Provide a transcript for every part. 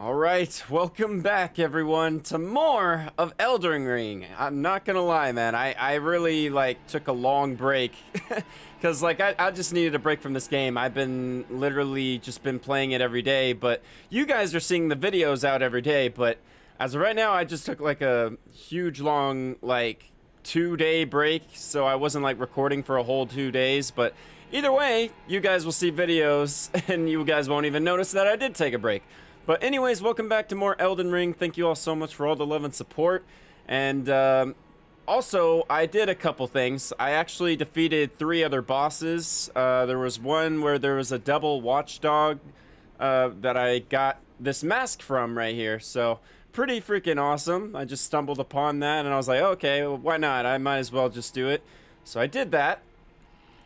All right, welcome back everyone to more of Elden Ring. I'm not gonna lie, man. I, I really like took a long break because like I, I just needed a break from this game. I've been literally just been playing it every day, but you guys are seeing the videos out every day. But as of right now, I just took like a huge long like two day break, so I wasn't like recording for a whole two days. But either way, you guys will see videos and you guys won't even notice that I did take a break. But anyways, welcome back to more Elden Ring. Thank you all so much for all the love and support. And um, also, I did a couple things. I actually defeated three other bosses. Uh, there was one where there was a double watchdog uh, that I got this mask from right here. So pretty freaking awesome. I just stumbled upon that and I was like, okay, well, why not? I might as well just do it. So I did that.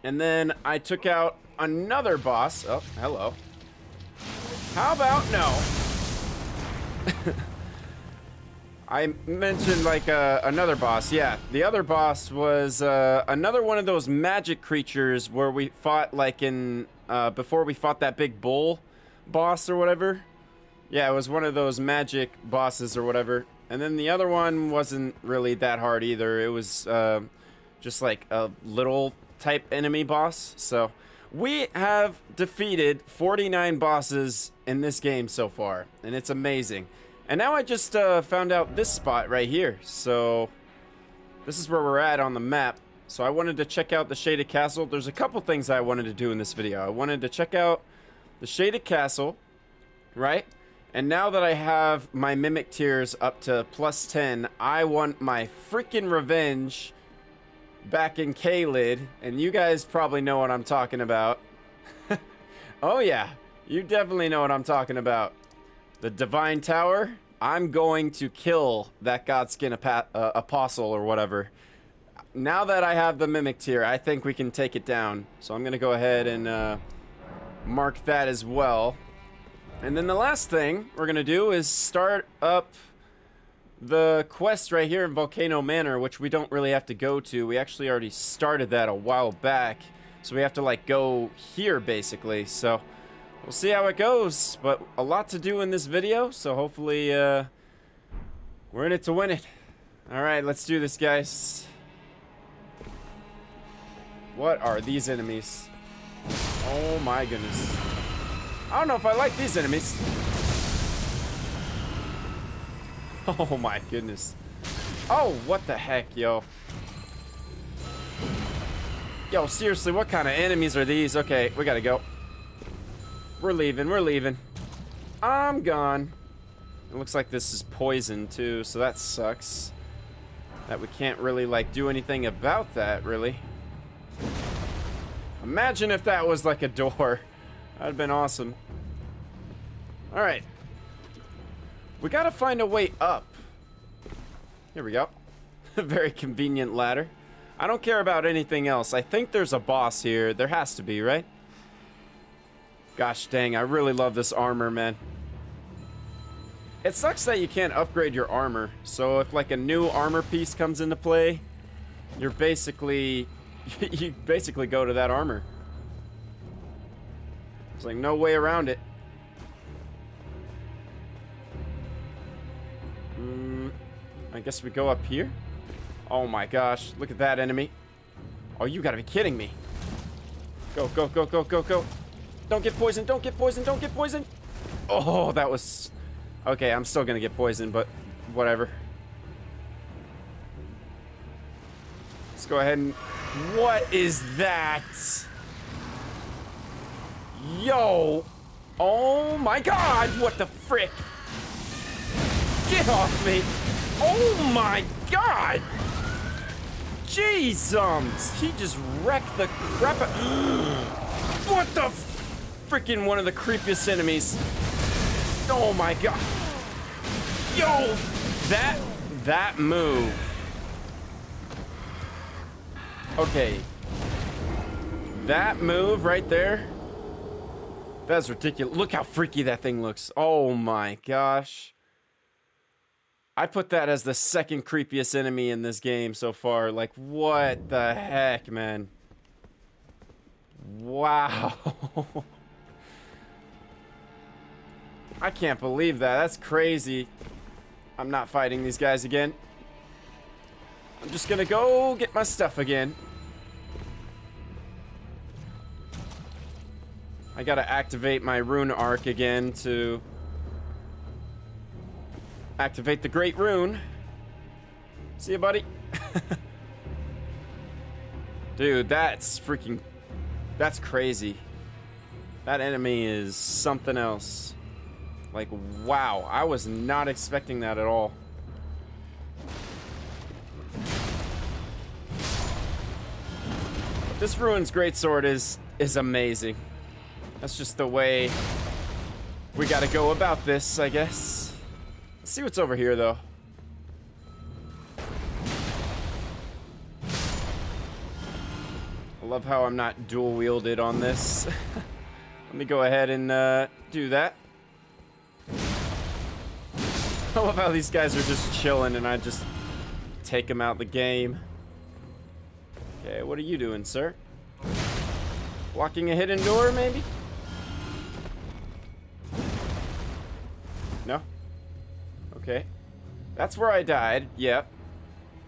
And then I took out another boss. Oh, hello. How about no? I mentioned like uh, another boss. Yeah, the other boss was uh, another one of those magic creatures where we fought like in uh, before we fought that big bull boss or whatever. Yeah, it was one of those magic bosses or whatever. And then the other one wasn't really that hard either. It was uh, just like a little type enemy boss. So we have defeated 49 bosses in this game so far, and it's amazing. And now I just uh, found out this spot right here, so this is where we're at on the map. So I wanted to check out the Shaded Castle. There's a couple things I wanted to do in this video. I wanted to check out the Shaded Castle, right? And now that I have my Mimic Tears up to plus 10, I want my freaking revenge back in Caelid, and you guys probably know what I'm talking about. oh yeah, you definitely know what I'm talking about. The Divine Tower, I'm going to kill that Godskin uh, Apostle or whatever. Now that I have the Mimic Tear, I think we can take it down. So I'm going to go ahead and uh, mark that as well. And then the last thing we're going to do is start up the quest right here in Volcano Manor, which we don't really have to go to. We actually already started that a while back. So we have to like go here basically. So we'll see how it goes. But a lot to do in this video. So hopefully uh, we're in it to win it. Alright, let's do this guys. What are these enemies? Oh my goodness. I don't know if I like these enemies. Oh my goodness. Oh, what the heck, yo. Yo, seriously, what kind of enemies are these? Okay, we gotta go. We're leaving, we're leaving. I'm gone. It looks like this is poison too, so that sucks. That we can't really like do anything about that, really. Imagine if that was like a door. That'd have been awesome. Alright. We gotta find a way up. Here we go. A very convenient ladder. I don't care about anything else. I think there's a boss here. There has to be, right? Gosh dang, I really love this armor, man. It sucks that you can't upgrade your armor. So if like a new armor piece comes into play, you're basically... you basically go to that armor. There's like no way around it. Mm, I guess we go up here. Oh my gosh, look at that enemy. Oh, you gotta be kidding me. Go, go, go, go, go, go. Don't get poisoned, don't get poisoned, don't get poisoned. Oh, that was... Okay, I'm still gonna get poisoned, but whatever. Let's go ahead and... What is that? Yo! Oh my god, what the frick? Get off me! Oh my god! Jeezums! He just wrecked the crap out- What the freaking one of the creepiest enemies. Oh my god. Yo! That, that move. Okay. That move right there. That's ridiculous. Look how freaky that thing looks. Oh my gosh. I put that as the second creepiest enemy in this game so far. Like, what the heck, man? Wow. I can't believe that. That's crazy. I'm not fighting these guys again. I'm just gonna go get my stuff again. I gotta activate my rune arc again to activate the great rune. See you, buddy. Dude, that's freaking... That's crazy. That enemy is something else. Like, wow. I was not expecting that at all. This Ruin's Greatsword is, is amazing. That's just the way we gotta go about this, I guess. Let's see what's over here, though. I love how I'm not dual-wielded on this. Let me go ahead and uh, do that. I love how these guys are just chilling and I just take them out the game. Okay, what are you doing, sir? Blocking a hidden door, maybe? That's where I died, yep.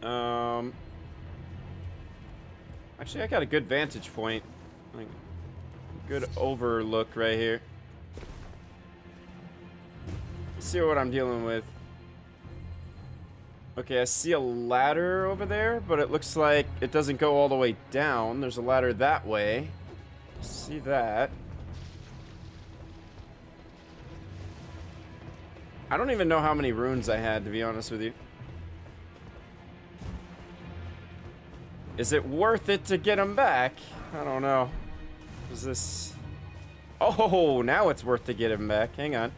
Um, Actually, I got a good vantage point. Like, good overlook right here. Let's see what I'm dealing with. Okay, I see a ladder over there, but it looks like it doesn't go all the way down. There's a ladder that way. See that. I don't even know how many runes I had, to be honest with you. Is it worth it to get them back? I don't know. Is this... Oh, now it's worth to get him back. Hang on.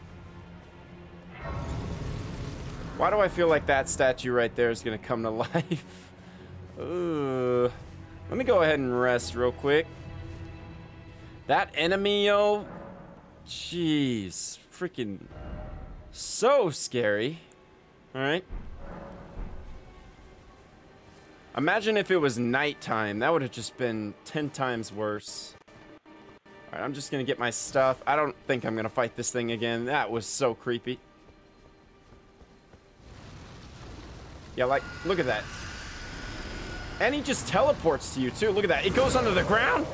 Why do I feel like that statue right there is going to come to life? Ugh. Let me go ahead and rest real quick. That enemy, yo. Jeez. Freaking so scary. Alright. Imagine if it was nighttime. That would have just been 10 times worse. Alright, I'm just gonna get my stuff. I don't think I'm gonna fight this thing again. That was so creepy. Yeah, like, look at that. And he just teleports to you, too. Look at that. It goes under the ground?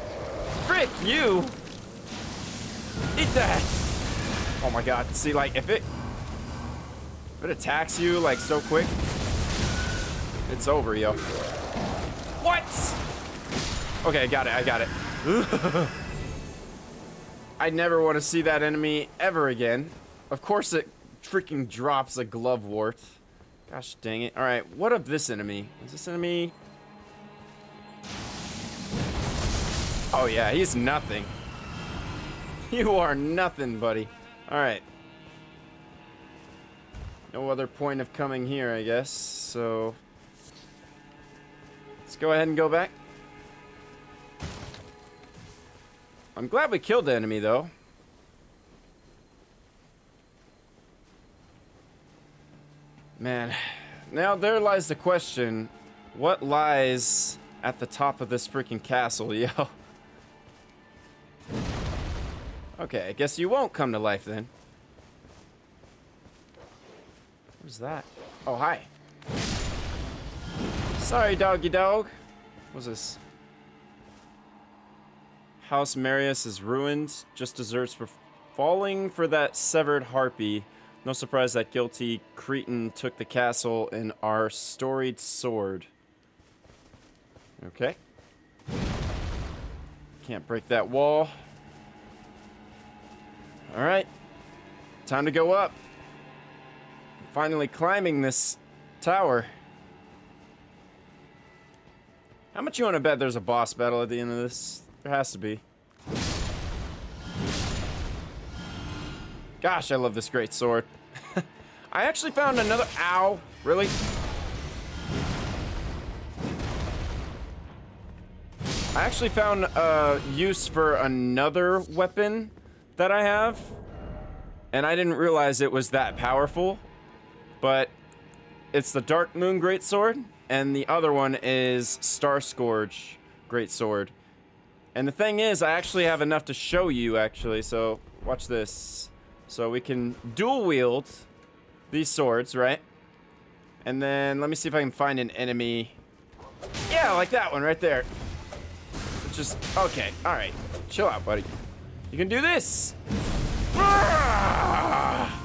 Frick you! Eat that! Oh my god. See, like, if it... It attacks you, like, so quick... It's over, yo. What? Okay, I got it. I got it. I never want to see that enemy ever again. Of course it freaking drops a Glovewort. Gosh dang it. Alright, what of this enemy? Is this enemy... Oh yeah, he's nothing. You are nothing, buddy. Alright. No other point of coming here, I guess, so... Let's go ahead and go back. I'm glad we killed the enemy, though. Man, now there lies the question. What lies at the top of this freaking castle, yo? Okay, I guess you won't come to life then. What's that? Oh, hi. Sorry, doggy dog. What's this? House Marais is ruined. Just deserts for falling for that severed harpy. No surprise that guilty cretin took the castle and our storied sword. Okay. Can't break that wall. Alright. Time to go up. Finally climbing this tower. How much you want to bet there's a boss battle at the end of this? There has to be. Gosh, I love this great sword. I actually found another... Ow. Really? I actually found uh, use for another weapon that I have. And I didn't realize it was that powerful. But it's the Dark Moon Greatsword. And the other one is Star Scourge Great Sword. And the thing is, I actually have enough to show you, actually. So, watch this. So we can dual wield these swords, right? And then let me see if I can find an enemy. Yeah, like that one right there. It's just, okay, all right. Chill out, buddy. You can do this. Ah!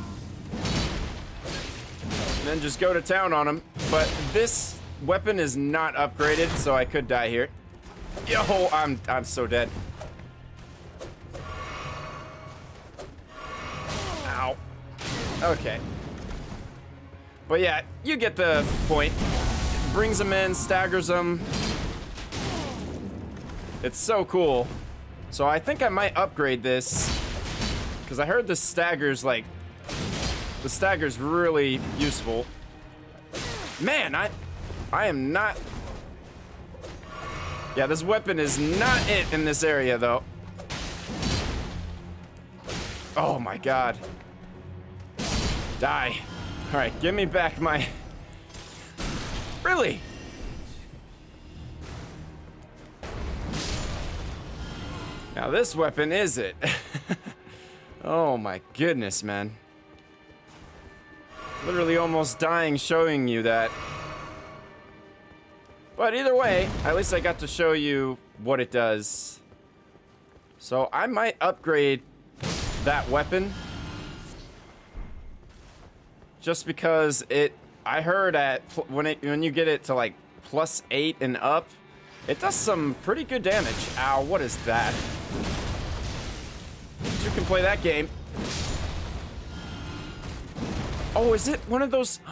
And then just go to town on him. But this weapon is not upgraded, so I could die here. Yo, I'm I'm so dead. Ow. Okay. But yeah, you get the point. Brings them in, staggers them. It's so cool. So I think I might upgrade this. Because I heard the staggers, like... The stagger's really useful. Man, I... I am not... Yeah, this weapon is not it in this area, though. Oh my god. Die. Alright, give me back my... Really? Now this weapon is it. oh my goodness, man. Literally almost dying showing you that. But either way, at least I got to show you what it does. So I might upgrade that weapon. Just because it, I heard at, when it, when you get it to like plus eight and up, it does some pretty good damage. Ow, what is that? You can play that game. Oh, is it one of those?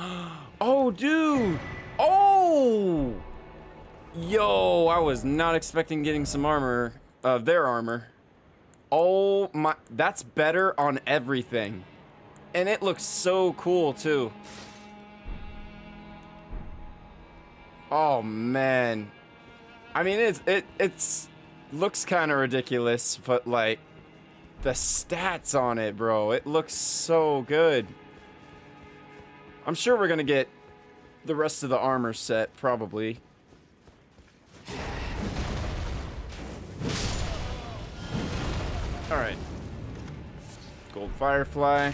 Oh, dude. Oh. Yo, I was not expecting getting some armor of uh, their armor. Oh my, that's better on everything. And it looks so cool too. Oh man. I mean, it's, it, it's, looks kind of ridiculous, but like, the stats on it, bro, it looks so good. I'm sure we're gonna get the rest of the armor set, probably. Alright. Gold Firefly.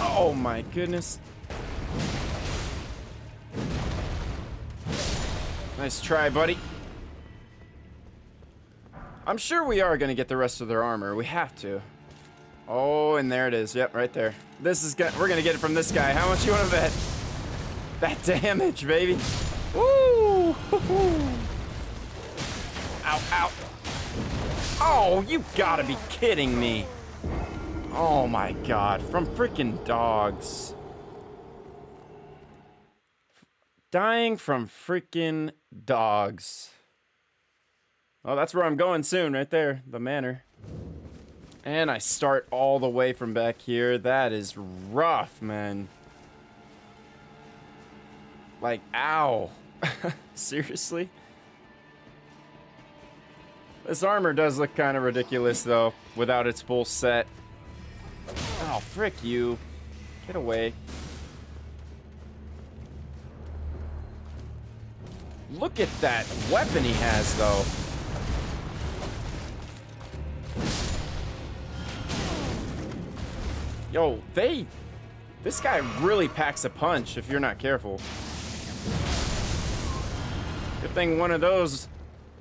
Oh my goodness. Nice try, buddy. I'm sure we are going to get the rest of their armor. We have to. Oh, and there it is. Yep, right there. This is good. We're to get it from this guy. How much you want to bet? That damage, baby. Woo! Ow, ow. Oh, you gotta be kidding me. Oh my god. From freaking dogs. Dying from freaking dogs. Oh, that's where I'm going soon, right there. The manor. And I start all the way from back here. That is rough, man. Like, ow. Seriously? This armor does look kind of ridiculous, though, without its full set. Oh, frick you. Get away. Look at that weapon he has, though. Yo, they... This guy really packs a punch if you're not careful. Good thing one of those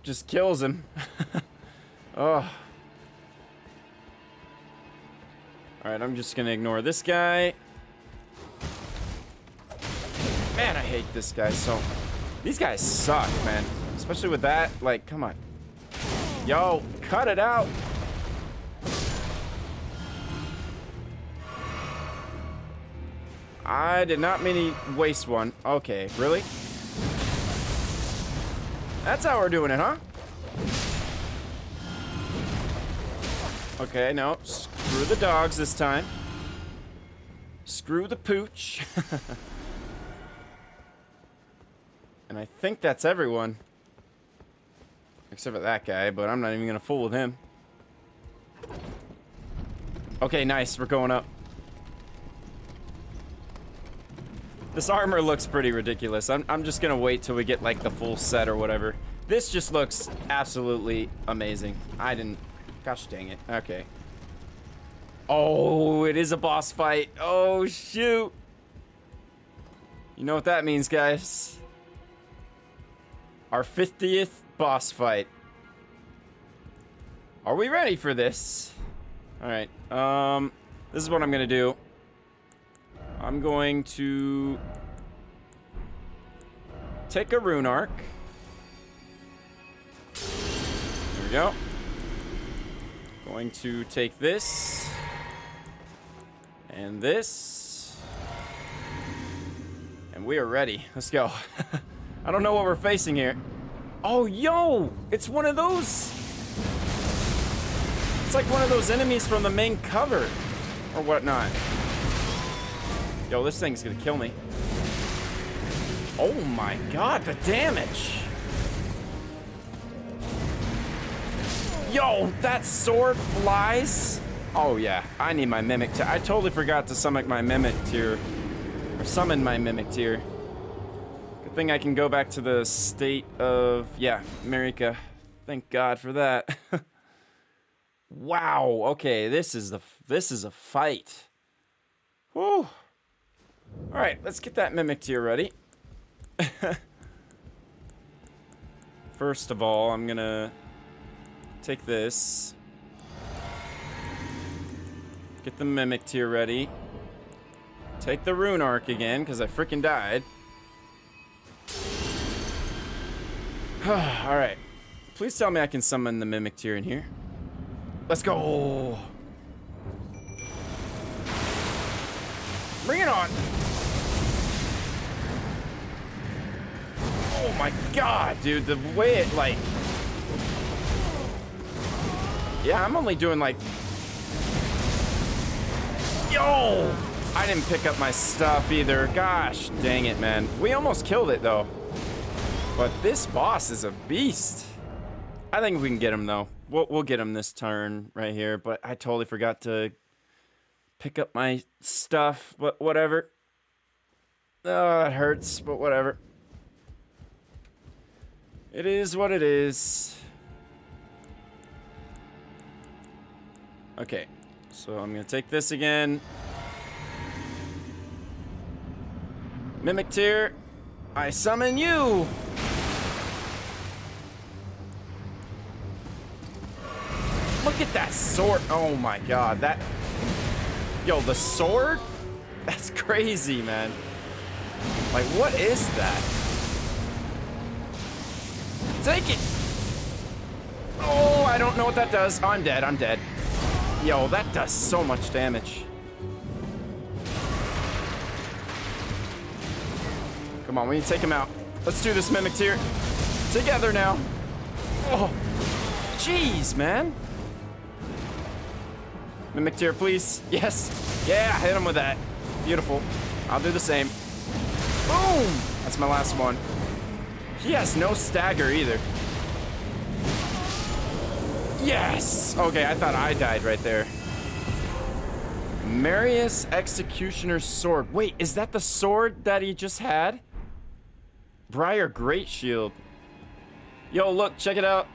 just kills him. oh. Alright, I'm just gonna ignore this guy. Man, I hate this guy so... These guys suck, man. Especially with that. Like, come on. Yo, cut it out. I did not mean to waste one. Okay, really? That's how we're doing it, huh? Okay, no. Screw the dogs this time. Screw the pooch. and I think that's everyone. Except for that guy, but I'm not even going to fool with him. Okay, nice. We're going up. This armor looks pretty ridiculous. I'm, I'm just gonna wait till we get like the full set or whatever. This just looks absolutely amazing. I didn't, gosh dang it. Okay. Oh, it is a boss fight. Oh, shoot. You know what that means, guys. Our 50th boss fight. Are we ready for this? All right. Um, this is what I'm to do. I'm going to take a rune arc. There we go. Going to take this and this. And we are ready. Let's go. I don't know what we're facing here. Oh, yo! It's one of those. It's like one of those enemies from the main cover or whatnot. Yo, this thing's gonna kill me. Oh my god, the damage! Yo, that sword flies! Oh yeah, I need my Mimic Tear. I totally forgot to summon my Mimic Tear. Or summon my Mimic Tear. Good thing I can go back to the Stake of... Yeah, Marika. Thank God for that. wow, okay, this is the this is a fight. Whew. Alright, let's get that Mimic Tear ready. First of all, I'm gonna take this. Get the Mimic Tear ready. Take the Rune Arc again, because I freaking died. Alright. Please tell me I can summon the Mimic Tear in here. Let's go! Bring it on! Oh my god, dude, the way it, like... Yeah, I'm only doing, like... Yo! I didn't pick up my stuff either. Gosh, dang it, man. We almost killed it, though. But this boss is a beast. I think we can get him, though. We'll, we'll get him this turn right here, but I totally forgot to pick up my stuff, but whatever. Oh, it hurts, but whatever. It is what it is. Okay, so I'm gonna take this again. Mimic Tear, I summon you! Look at that sword. Oh my god, that... Yo, the sword? That's crazy, man. Like, what is that? Take it! Oh, I don't know what that does. I'm dead, I'm dead. Yo, that does so much damage. Come on, we need to take him out. Let's do this, Mimic Tear. Together now. Oh, jeez, man. Mimic Tear, please. Yes. Yeah, hit him with that. Beautiful. I'll do the same. Boom! That's my last one. He has no stagger either. Yes! Okay, I thought I died right there. Marais Executioner's Sword. Wait, is that the sword that he just had? Briar Great Shield. Yo, look, check it out.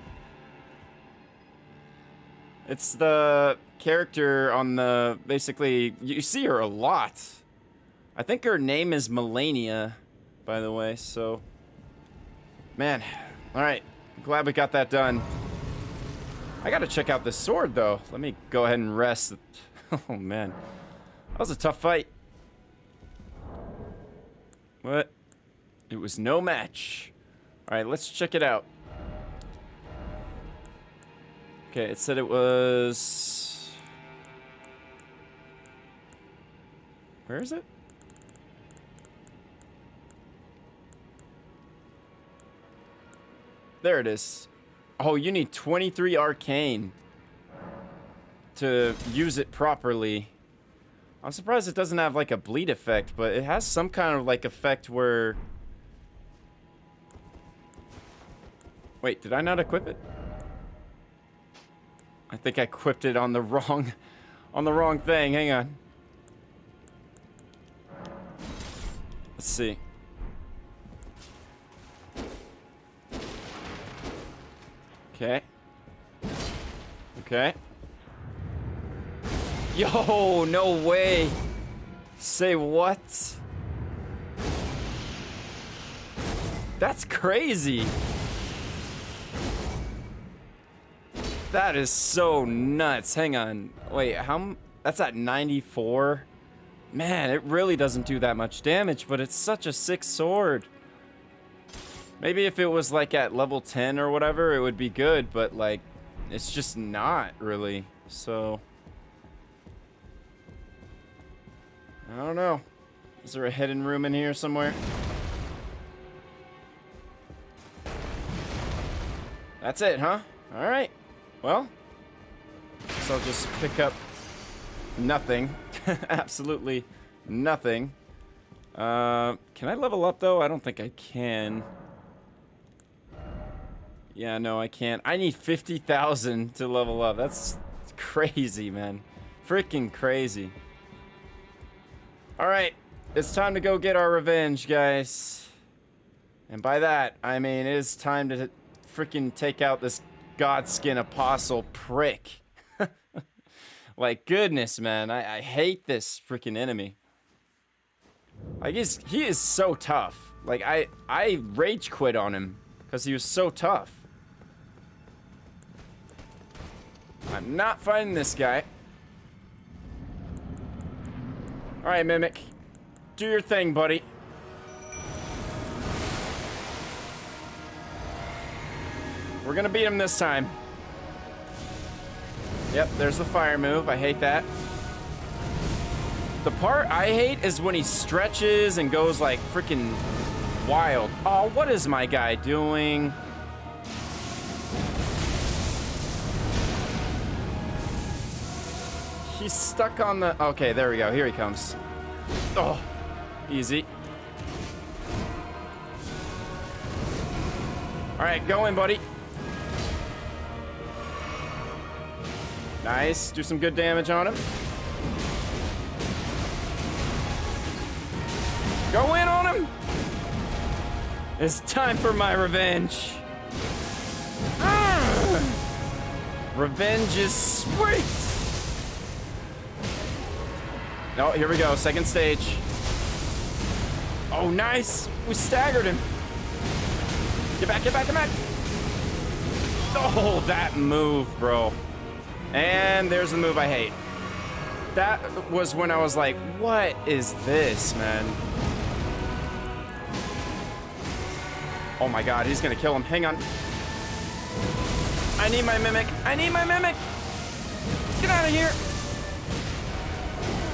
It's the character on the, basically, you see her a lot. I think her name is Malenia, by the way, so... Man, alright. Glad we got that done. I gotta check out this sword, though. Let me go ahead and rest. oh, man. That was a tough fight. What? It was no match. Alright, let's check it out. Okay, it said it was... Where is it? There it is. Oh, you need 23 arcane to use it properly. I'm surprised it doesn't have like a bleed effect, but it has some kind of like effect where... Wait, did I not equip it? I think I equipped it on the wrong, on the wrong thing. Hang on. Let's see. Okay. Okay. Yo, no way. Say what? That's crazy. That is so nuts. Hang on. Wait, how... That's at 94? Man, it really doesn't do that much damage, but it's such a sick sword. Maybe if it was like at level 10 or whatever, it would be good, but like, it's just not really. So, I don't know. Is there a hidden room in here somewhere? That's it, huh? Alright. Well, so I'll just pick up nothing. Absolutely nothing. Uh, can I level up, though? I don't think I can. Yeah, no, I can't. I need 50,000 to level up. That's crazy, man. Freaking crazy. Alright, it's time to go get our revenge, guys. And by that, I mean it is time to freaking take out this Godskin Apostle prick. like, goodness, man. I, I hate this freaking enemy. Like, he's, he is so tough. Like, I, I rage quit on him because he was so tough. I'm not fighting this guy. Alright, Mimic. Do your thing, buddy. We're gonna beat him this time. Yep, there's the fire move. I hate that. The part I hate is when he stretches and goes like freaking wild. Oh, what is my guy doing? He's stuck on the... Okay, there we go. Here he comes. Oh, easy. All right, go in, buddy. Nice. Do some good damage on him. Go in on him. It's time for my revenge. Ah! Revenge is sweet. Oh, here we go. Second stage. Oh, nice. We staggered him. Get back, get back, get back. Oh, that move, bro. And there's the move I hate. That was when I was like, what is this, man? Oh my god, he's gonna kill him. Hang on. I need my mimic. I need my mimic. Get out of here.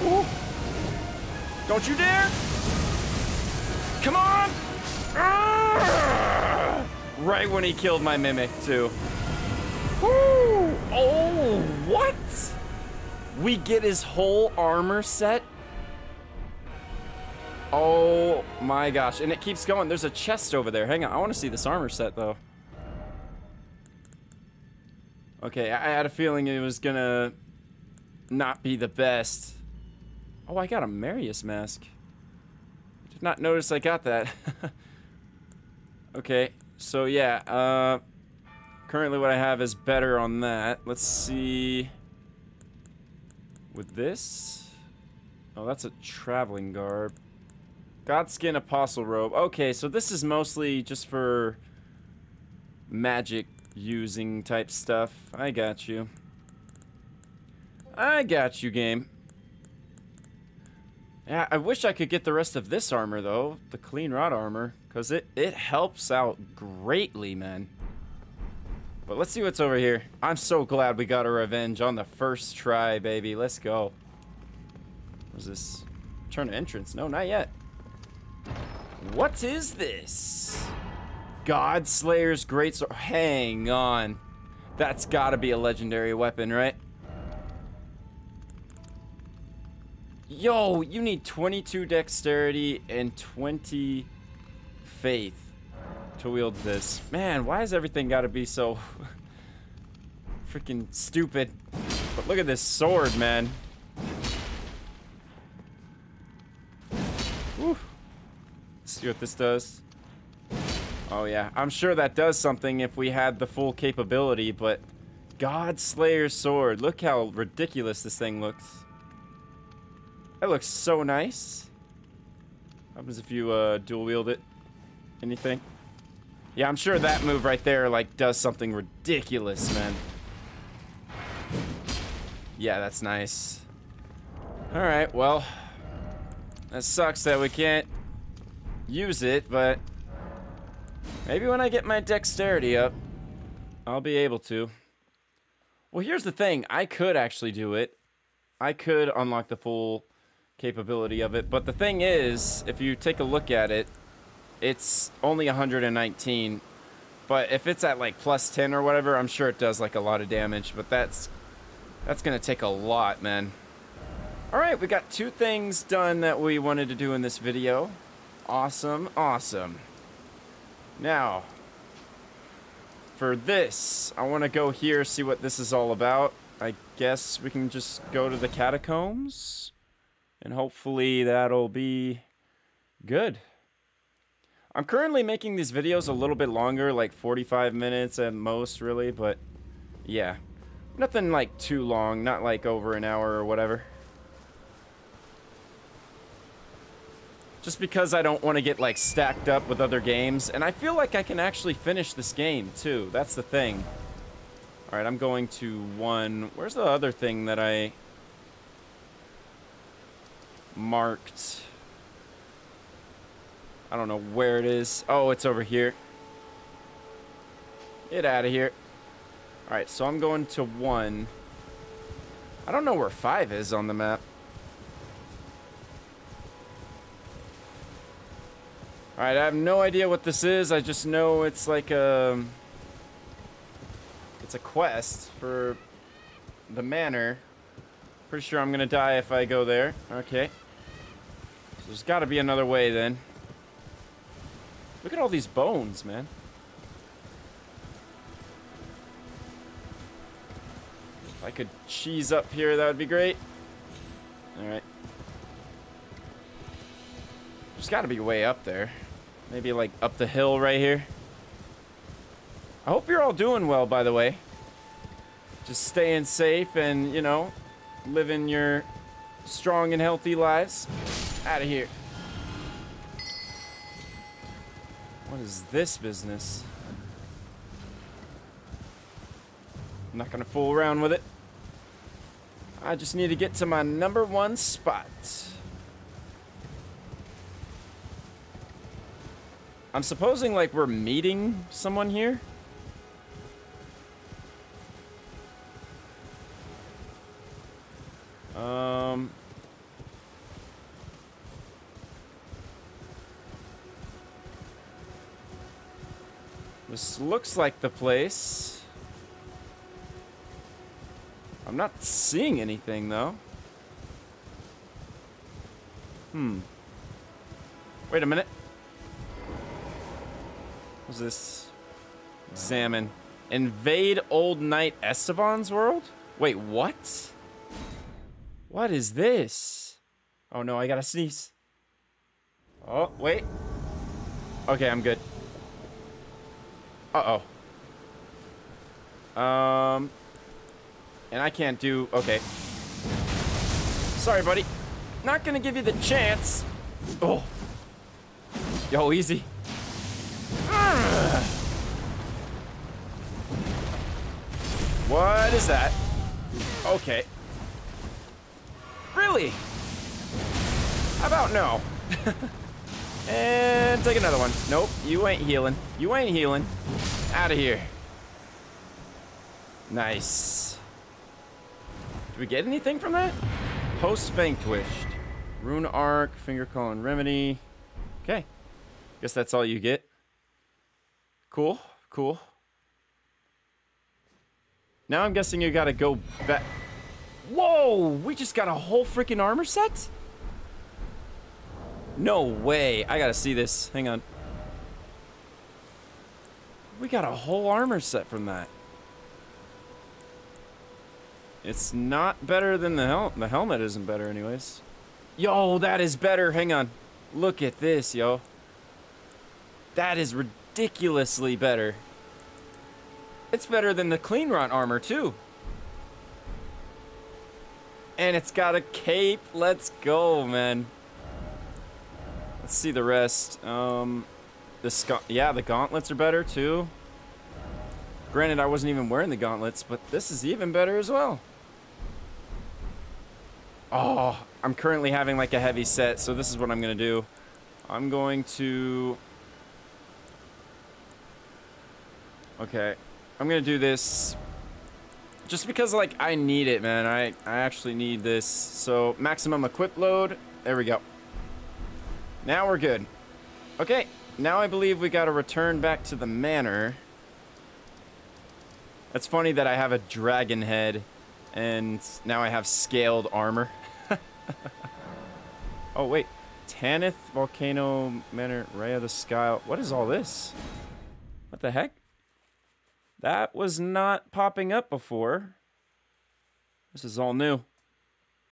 Ooh. Don't you dare! Come on! Ah! Right when he killed my mimic, too. Woo! Oh, what? We get his whole armor set? Oh my gosh, and it keeps going. There's a chest over there. Hang on, I want to see this armor set, though. Okay, I had a feeling it was gonna not be the best. Oh, I got a Marais mask. Did not notice I got that. okay, so yeah, uh, currently what I have is better on that. Let's see. With this? Oh, that's a traveling garb. Godskin Apostle Robe. Okay, so this is mostly just for magic using type stuff. I got you. I got you, game. Yeah, I wish I could get the rest of this armor, though. The Cleanrot armor. Because it, it helps out greatly, man. But let's see what's over here. I'm so glad we got a revenge on the first try, baby. Let's go. What's this? Turn of entrance. No, not yet. What is this? Godslayer's Great. Hang on. That's gotta be a legendary weapon, right? Yo, you need 22 dexterity and 20 faith to wield this. Man, why has everything got to be so freaking stupid? But look at this sword, man. Whew. Let's see what this does. Oh yeah, I'm sure that does something if we had the full capability, but Godslayer sword. Look how ridiculous this thing looks. That looks so nice. Happens if you uh, dual wield it. Anything? Yeah, I'm sure that move right there like does something ridiculous, man. Yeah, that's nice. All right, well, that sucks that we can't use it, but maybe when I get my dexterity up, I'll be able to. Well, here's the thing. I could actually do it. I could unlock the full capability of it. But the thing is, if you take a look at it, it's only 119. But if it's at like plus 10 or whatever, I'm sure it does like a lot of damage. But that's that's going to take a lot, man. All right, we got two things done that we wanted to do in this video. Awesome, awesome. Now, for this, I want to go here, see what this is all about. I guess we can just go to the catacombs. And hopefully that'll be good. I'm currently making these videos a little bit longer, like 45 minutes at most, really. But, yeah. Nothing, like, too long. Not, like, over an hour or whatever. Just because I don't want to get, like, stacked up with other games. And I feel like I can actually finish this game, too. That's the thing. Alright, I'm going to one... Where's the other thing that I marked? I don't know where it is. Oh, it's over here. Get out of here. Alright, so I'm going to one. I don't know where five is on the map. Alright, I have no idea what this is. I just know it's like a... It's a quest for the manor. Pretty sure I'm gonna die if I go there. Okay. There's gotta be another way then. Look at all these bones, man. If I could cheese up here, that would be great. Alright. There's gotta be way up there. Maybe like up the hill right here. I hope you're all doing well, by the way. Just staying safe and, you know, living your strong and healthy lives. Out of here. What is this business? I'm not gonna fool around with it. I just need to get to my number one spot. I'm supposing like we're meeting someone here. This looks like the place. I'm not seeing anything, though. Hmm. Wait a minute. What's this? Examine. Invade Old Knight Istvan's world? Wait, what? What is this? Oh no, I gotta sneeze. Oh, wait. Okay, I'm good. Uh-oh. Um... And I can't do... Okay. Sorry, buddy. Not gonna give you the chance. Oh. Yo, easy. What is that? Okay. Really? How about no? and take another one. Nope, you ain't healing. You ain't healing. Out of here. Nice. Do we get anything from that? Post Vanquished. Rune Arc, Finger Calling Remedy. Okay. Guess that's all you get. Cool, cool. Now I'm guessing you gotta go back. Whoa! We just got a whole freaking armor set? No way. I gotta see this. Hang on. We got a whole armor set from that. It's not better than the helmet. The helmet isn't better anyways. Yo, that is better. Hang on. Look at this, yo. That is ridiculously better. It's better than the Cleanrot armor, too. And it's got a cape. Let's go, man. Let's see the rest. Um, the yeah, the gauntlets are better too. Granted, I wasn't even wearing the gauntlets, but this is even better as well. Oh, I'm currently having like a heavy set, so this is what I'm to do. I'm going to... Okay. I'm to do this just because, like, I need it, man. I, I actually need this. So, maximum equip load. There we go. Now we're good. Okay. Now I believe we got to return back to the manor. That's funny that I have a dragon head and now I have scaled armor. oh, wait. Tanith, Volcano, Manor, Ray of the Sky. What is all this? What the heck? That was not popping up before. This is all new.